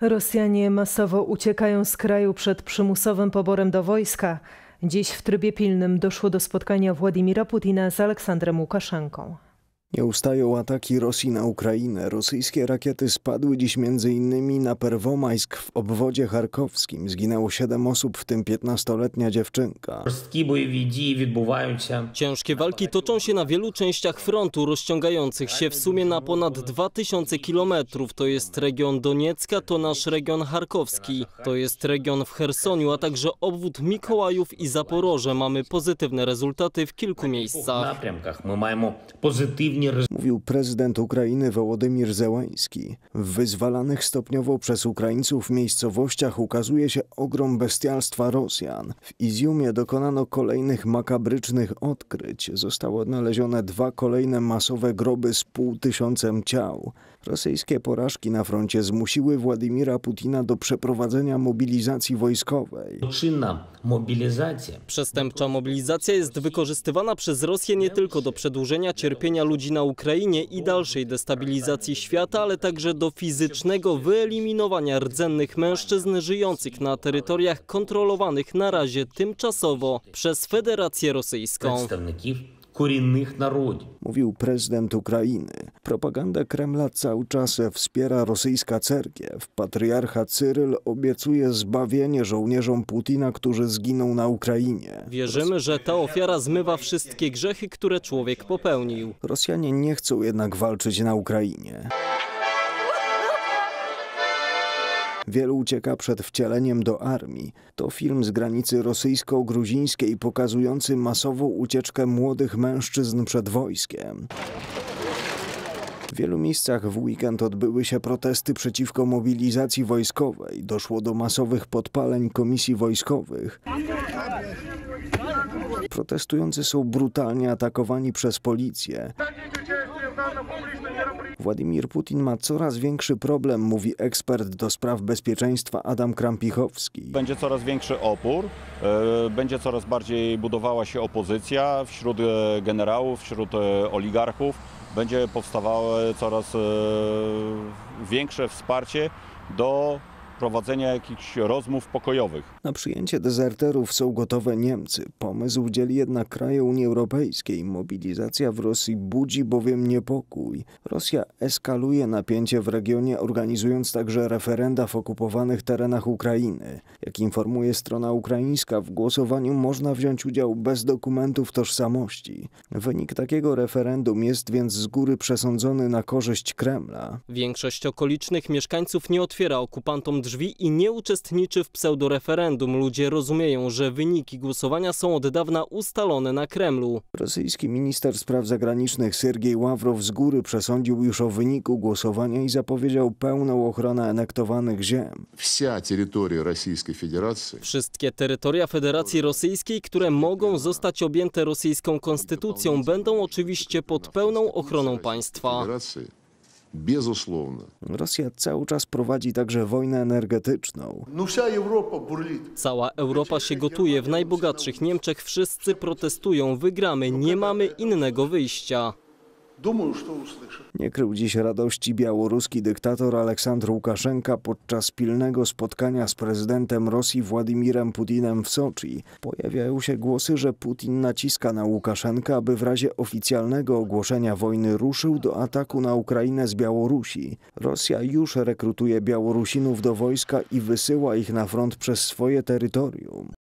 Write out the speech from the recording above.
Rosjanie masowo uciekają z kraju przed przymusowym poborem do wojska. Dziś w trybie pilnym doszło do spotkania Władimira Putina z Aleksandrem Łukaszenką. Nie ustają ataki Rosji na Ukrainę. Rosyjskie rakiety spadły dziś m.in. na Perwomajsk w obwodzie charkowskim. Zginęło 7 osób, w tym 15-letnia dziewczynka. Ciężkie walki toczą się na wielu częściach frontu, rozciągających się w sumie na ponad 2000 kilometrów. To jest region Doniecka, to nasz region charkowski, to jest region w Chersoniu, a także obwód Mikołajów i Zaporoże. Mamy pozytywne rezultaty w kilku miejscach. My mamy pozytywne Mówił prezydent Ukrainy Wołodymir Zełański. W wyzwalanych stopniowo przez Ukraińców miejscowościach ukazuje się ogrom bestialstwa Rosjan. W Izjumie dokonano kolejnych makabrycznych odkryć. Zostały odnalezione dwa kolejne masowe groby z pół tysiącem ciał. Rosyjskie porażki na froncie zmusiły Władimira Putina do przeprowadzenia mobilizacji wojskowej. Czynna mobilizacja. Przestępcza mobilizacja jest wykorzystywana przez Rosję nie tylko do przedłużenia cierpienia ludzi na Ukrainie i dalszej destabilizacji świata, ale także do fizycznego wyeliminowania rdzennych mężczyzn żyjących na terytoriach kontrolowanych na razie tymczasowo przez Federację Rosyjską. представників корінних народів. Mówił prezydent Ukrainy. Propaganda Kremla cały czas wspiera rosyjska cerkiew. Patriarcha Cyryl obiecuje zbawienie żołnierzom Putina, którzy zginą na Ukrainie. Wierzymy, że ta ofiara zmywa wszystkie grzechy, które człowiek popełnił. Rosjanie nie chcą jednak walczyć na Ukrainie. Wielu ucieka przed wcieleniem do armii. To film z granicy rosyjsko-gruzińskiej pokazujący masową ucieczkę młodych mężczyzn przed wojskiem. W wielu miejscach w weekend odbyły się protesty przeciwko mobilizacji wojskowej. Doszło do masowych podpaleń komisji wojskowych. Protestujący są brutalnie atakowani przez policję. Władimir Putin ma coraz większy problem, mówi ekspert do spraw bezpieczeństwa Adam Krampichowski. Będzie coraz większy opór, e, będzie coraz bardziej budowała się opozycja wśród e, generałów, wśród e, oligarchów, będzie powstawało coraz większe wsparcie do prowadzenia jakichś rozmów pokojowych. Na przyjęcie dezerterów są gotowe Niemcy. Pomysł dzieli jednak kraje Unii Europejskiej. Mobilizacja w Rosji budzi bowiem niepokój. Rosja eskaluje napięcie w regionie, organizując także referenda w okupowanych terenach Ukrainy. Jak informuje strona ukraińska, w głosowaniu można wziąć udział bez dokumentów tożsamości. Wynik takiego referendum jest więc z góry przesądzony na korzyść Kremla. Większość okolicznych mieszkańców nie otwiera okupantom drzwi drzwi i nie uczestniczy w pseudoreferendum. Ludzie rozumieją, że wyniki głosowania są od dawna ustalone na Kremlu. Rosyjski minister spraw zagranicznych Sergiej Ławrow z góry przesądził już o wyniku głosowania i zapowiedział pełną ochronę anektowanych ziem. Wszystkie terytoria Federacji Rosyjskiej, które mogą zostać objęte rosyjską konstytucją, będą oczywiście pod pełną ochroną państwa. Rosja cały czas prowadzi także wojnę energetyczną. Cała Europa się gotuje. W najbogatszych Niemczech wszyscy protestują. Wygramy. Nie mamy innego wyjścia. Nie krył dziś radości białoruski dyktator Aleksandr Łukaszenka podczas pilnego spotkania z prezydentem Rosji Władimirem Putinem w Soczi. Pojawiają się głosy, że Putin naciska na Łukaszenka, aby w razie oficjalnego ogłoszenia wojny ruszył do ataku na Ukrainę z Białorusi. Rosja już rekrutuje Białorusinów do wojska i wysyła ich na front przez swoje terytorium.